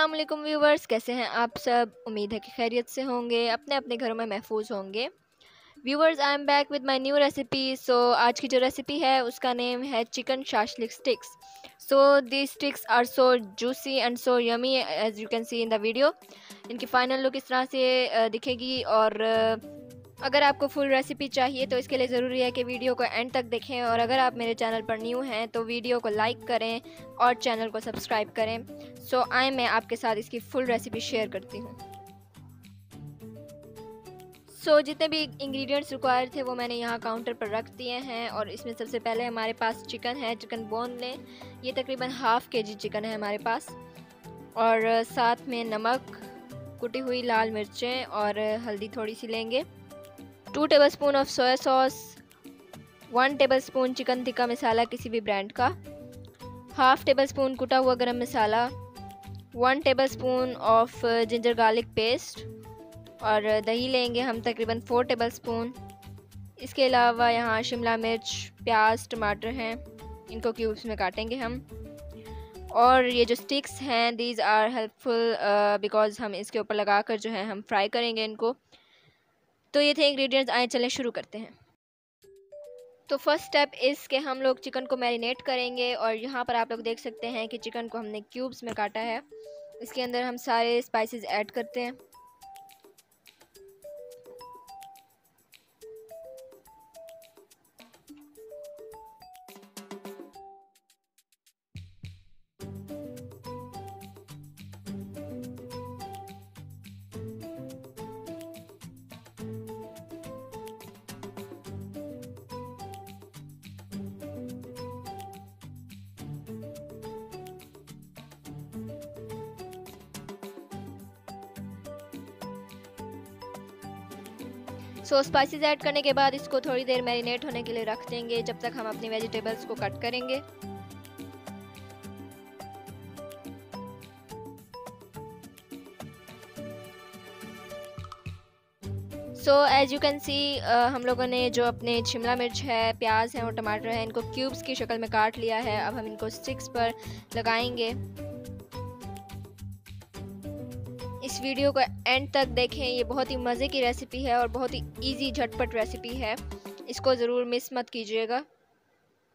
अस्सलाम वालेकुम व्यूवर्स कैसे हैं आप सब? उम्मीद है कि खैरियत से होंगे अपने अपने घरों में महफूज होंगे। Viewers I am back with my new recipe so आज की जो रेसिपी है, उसका नेम है chicken shashlik sticks so the sticks are so juicy and so yummy as you can see in the video इनकी फ़ाइनल लुक इस तरह से दिखेगी और अगर आपको फुल रेसिपी चाहिए तो इसके लिए ज़रूरी है कि वीडियो को एंड तक देखें और अगर आप मेरे चैनल पर न्यू हैं तो वीडियो को लाइक करें और चैनल को सब्सक्राइब करें। सो आए मैं आपके साथ इसकी फुल रेसिपी शेयर करती हूँ। सो so, जितने भी इंग्रेडिएंट्स रिक्वायर थे वो मैंने यहाँ काउंटर पर रख दिए हैं और इसमें सबसे पहले हमारे पास चिकन है चिकन बोन लें ये तकरीबन हाफ़ के जी चिकन है हमारे पास। और साथ में नमक कुटी हुई लाल मिर्चें और हल्दी थोड़ी सी लेंगे। Two tablespoon of soya sauce, one tablespoon chicken tikka masala किसी भी ब्रांड का, हाफ़ टेबल स्पून कुटा हुआ garam masala, one tablespoon of ginger garlic paste, और दही लेंगे हम तकरीबन फोर टेबल स्पून इसके अलावा यहाँ शिमला मिर्च, प्याज, टमाटर हैं, इनको क्यूब्स में काटेंगे हम। और ये जो स्टिक्स हैं दीज आर हेल्पफुल बिकॉज़ हम इसके ऊपर लगा कर जो है हम फ्राई करेंगे इनको। तो ये थे इंग्रेडिएंट्स आए चलें शुरू करते हैं। तो फ़र्स्ट स्टेप इस के हम लोग चिकन को मैरिनेट करेंगे और यहाँ पर आप लोग देख सकते हैं कि चिकन को हमने क्यूब्स में काटा है। इसके अंदर हम सारे स्पाइसेस ऐड करते हैं। सो स्पाइसेस ऐड करने के बाद इसको थोड़ी देर मैरिनेट होने के लिए रख देंगे, जब तक हम अपनी वेजिटेबल्स को कट करेंगे। So as you can see हम लोगों ने जो अपने शिमला मिर्च है, प्याज है और टमाटर है, इनको क्यूब्स की शक्ल में काट लिया है। अब हम इनको स्टिक्स पर लगाएँगे। वीडियो को एंड तक देखें। ये बहुत ही मज़े की रेसिपी है और बहुत ही इजी झटपट रेसिपी है। इसको ज़रूर मिस मत कीजिएगा।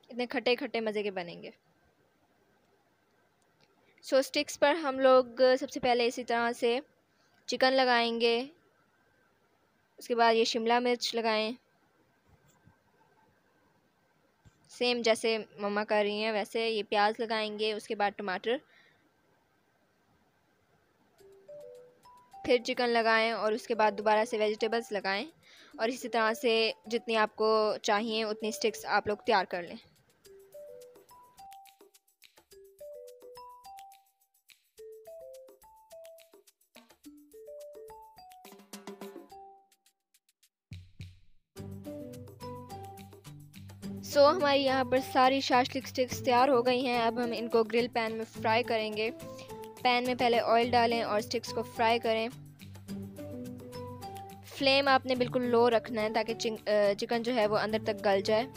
इतने खट्टे खट्टे मज़े के बनेंगे। सो so, स्टिक्स पर हम लोग सबसे पहले इसी तरह से चिकन लगाएँगे। उसके बाद ये शिमला मिर्च लगाएँ। सेम जैसे मम्मा कर रही हैं वैसे ये प्याज लगाएँगे उसके बाद टमाटर। फिर चिकन लगाएँ और उसके बाद दोबारा से वेजिटेबल्स लगाएँ और इसी तरह से जितनी आपको चाहिए उतनी स्टिक्स आप लोग तैयार कर लें। सो so, हमारी यहाँ पर सारी शाशलिक स्टिक्स तैयार हो गई हैं। अब हम इनको ग्रिल पैन में फ्राई करेंगे। पैन में पहले ऑयल डालें और स्टिक्स को फ्राई करें। फ्लेम आपने बिल्कुल लो रखना है ताकि चिकन जो है वो अंदर तक गल जाए।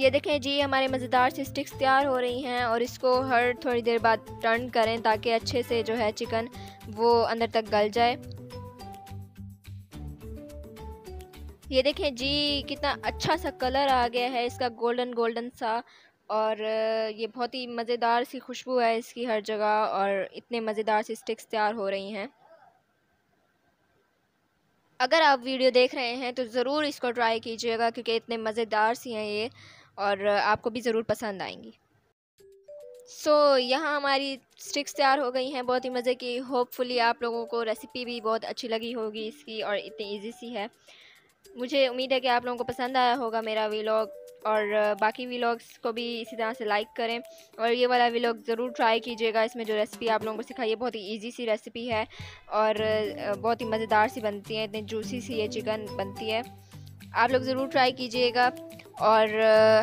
ये देखें, जी, हमारे मज़ेदार सी स्टिक्स तैयार हो रही हैं और इसको हर थोड़ी देर बाद टर्न करें ताकि अच्छे से जो है चिकन वो अंदर तक गल जाए। ये देखें, जी, कितना अच्छा सा कलर आ गया है इसका गोल्डन गोल्डन सा और ये बहुत ही मज़ेदार सी खुशबू है इसकी हर जगह और इतने मज़ेदार सी स्टिक्स तैयार हो रही हैं। अगर आप वीडियो देख रहे हैं तो ज़रूर इसको ट्राई कीजिएगा क्योंकि इतने मज़ेदार सी हैं ये। और आपको भी ज़रूर पसंद आएँगी। सो so, यहाँ हमारी स्टिक्स तैयार हो गई हैं बहुत ही मज़े की। होपफुली आप लोगों को रेसिपी भी बहुत अच्छी लगी होगी इसकी और इतनी इजी सी है। मुझे उम्मीद है कि आप लोगों को पसंद आया होगा मेरा वीलॉग और बाकी वीलॉग्स को भी इसी तरह से लाइक करें। और ये वाला वीलॉग ज़रूर ट्राई कीजिएगा इसमें जो रेसिपी आप लोगों को सिखाई है बहुत ही इजी सी रेसिपी है और बहुत ही मज़ेदार सी बनती है इतनी जूसी सी ये चिकन बनती है। आप लोग ज़रूर ट्राई कीजिएगा और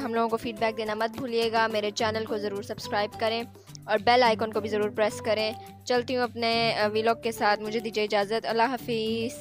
हम लोगों को फ़ीडबैक देना मत भूलिएगा। मेरे चैनल को ज़रूर सब्सक्राइब करें और बेल आइकन को भी ज़रूर प्रेस करें। चलती हूँ अपने वीलॉग के साथ। मुझे दीजिए इजाज़त। अल्लाह हाफिज़।